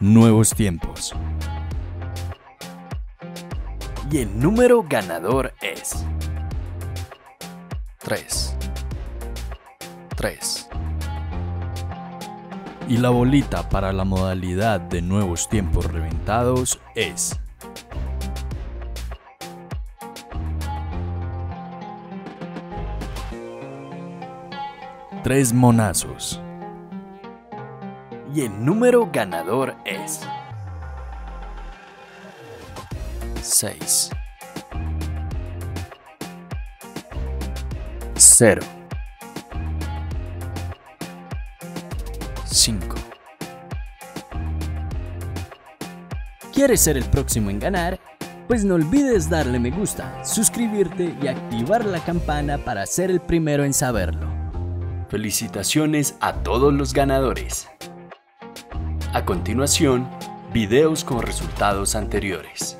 nuevos tiempos. Y el número ganador es 3. 3. Y la bolita para la modalidad de nuevos tiempos reventados es Tres monazos. Y el número ganador es 6 0 5 ¿Quieres ser el próximo en ganar? Pues no olvides darle me gusta, suscribirte y activar la campana para ser el primero en saberlo. Felicitaciones a todos los ganadores. A continuación, videos con resultados anteriores.